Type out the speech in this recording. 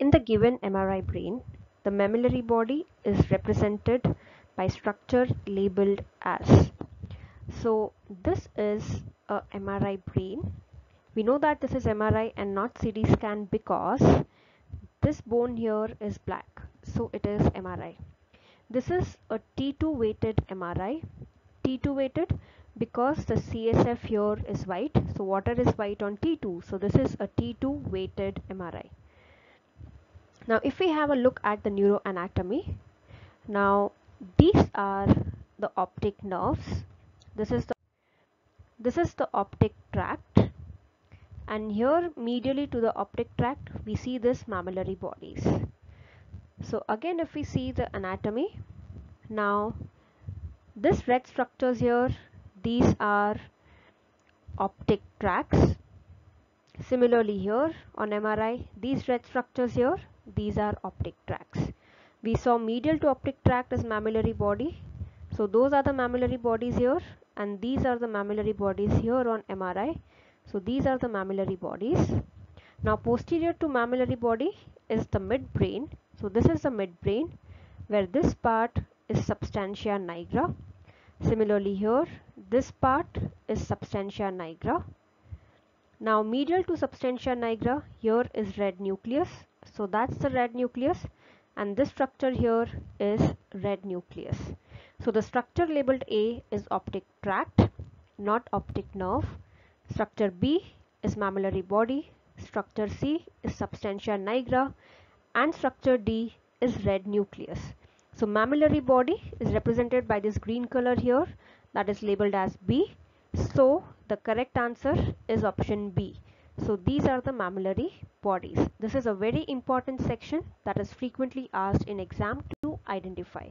In the given MRI brain, the mammillary body is represented by structure labeled as. So this is a MRI brain. We know that this is MRI and not CT scan because this bone here is black. So it is MRI. This is a T2 weighted MRI. T2 weighted because the CSF here is white. So water is white on T2. So this is a T2 weighted MRI. Now if we have a look at the neuroanatomy, now these are the optic nerves. This is the this is the optic tract and here medially to the optic tract we see this mammillary bodies. So again if we see the anatomy, now this red structures here, these are optic tracts. Similarly here on MRI, these red structures here, these are optic tracts. We saw medial to optic tract as mammillary body. So those are the mammillary bodies here and these are the mammillary bodies here on MRI. So these are the mammillary bodies. Now posterior to mammillary body is the midbrain. So this is the midbrain where this part is substantia nigra. Similarly here this part is substantia nigra. Now medial to substantia nigra here is red nucleus so that's the red nucleus and this structure here is red nucleus. So the structure labeled A is optic tract, not optic nerve. Structure B is mammillary body. Structure C is substantia nigra and structure D is red nucleus. So mammillary body is represented by this green color here that is labeled as B. So the correct answer is option B. So these are the mammillary bodies. This is a very important section that is frequently asked in exam to identify.